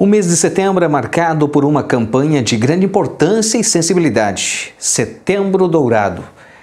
O mês de setembro é marcado por uma campanha de grande importância e sensibilidade Setembro Dourado.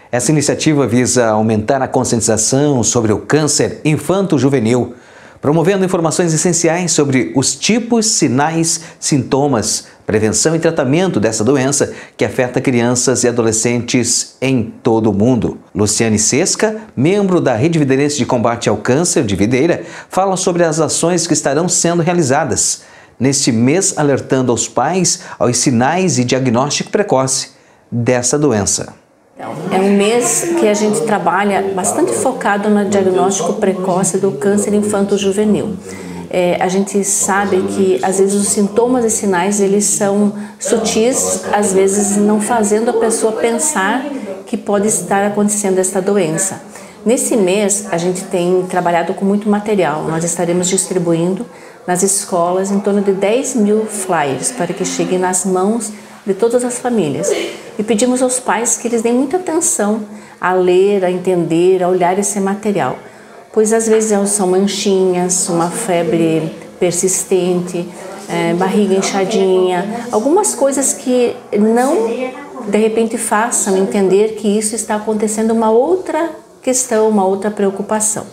Essa iniciativa visa aumentar a conscientização sobre o câncer infanto-juvenil, promovendo informações essenciais sobre os tipos, sinais, sintomas, prevenção e tratamento dessa doença que afeta crianças e adolescentes em todo o mundo. Luciane Sesca, membro da Rede Videirense de Combate ao Câncer de Videira, fala sobre as ações que estarão sendo realizadas neste mês alertando aos pais aos sinais e diagnóstico precoce dessa doença. É um mês que a gente trabalha bastante focado no diagnóstico precoce do câncer infanto-juvenil. É, a gente sabe que às vezes os sintomas e sinais eles são sutis, às vezes não fazendo a pessoa pensar que pode estar acontecendo esta doença. Nesse mês a gente tem trabalhado com muito material. Nós estaremos distribuindo nas escolas em torno de 10 mil flyers para que cheguem nas mãos de todas as famílias. E pedimos aos pais que eles deem muita atenção a ler, a entender, a olhar esse material, pois às vezes são manchinhas, uma febre persistente, é, barriga inchadinha, algumas coisas que não de repente façam entender que isso está acontecendo uma outra questão, uma outra preocupação.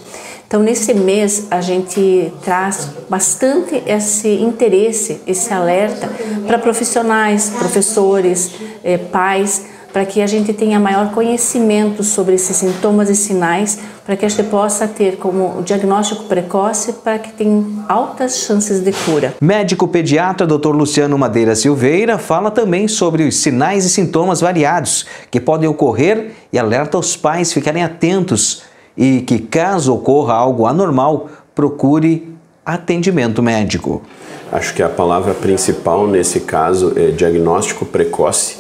Então, nesse mês, a gente traz bastante esse interesse, esse alerta para profissionais, professores, eh, pais, para que a gente tenha maior conhecimento sobre esses sintomas e sinais, para que a gente possa ter como diagnóstico precoce, para que tenha altas chances de cura. Médico pediatra Dr. Luciano Madeira Silveira fala também sobre os sinais e sintomas variados que podem ocorrer e alerta os pais ficarem atentos e que, caso ocorra algo anormal, procure atendimento médico. Acho que a palavra principal nesse caso é diagnóstico precoce,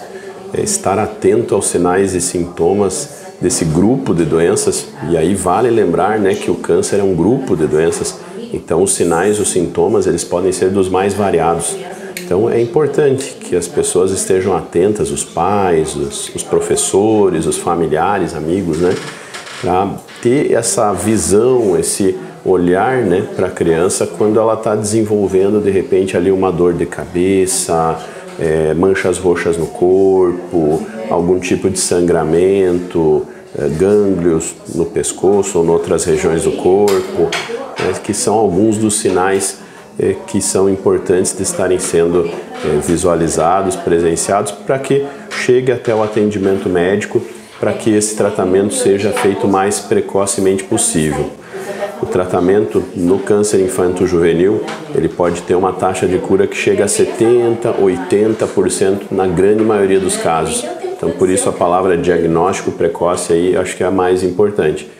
é estar atento aos sinais e sintomas desse grupo de doenças. E aí vale lembrar né, que o câncer é um grupo de doenças, então os sinais, os sintomas, eles podem ser dos mais variados. Então é importante que as pessoas estejam atentas, os pais, os, os professores, os familiares, amigos, né? para ter essa visão, esse olhar né, para a criança quando ela está desenvolvendo de repente ali uma dor de cabeça, é, manchas roxas no corpo, algum tipo de sangramento, é, gânglios no pescoço ou em outras regiões do corpo, né, que são alguns dos sinais é, que são importantes de estarem sendo é, visualizados, presenciados, para que chegue até o atendimento médico para que esse tratamento seja feito o mais precocemente possível. O tratamento no câncer infanto-juvenil, ele pode ter uma taxa de cura que chega a 70, 80% na grande maioria dos casos. Então, por isso a palavra diagnóstico precoce aí acho que é a mais importante.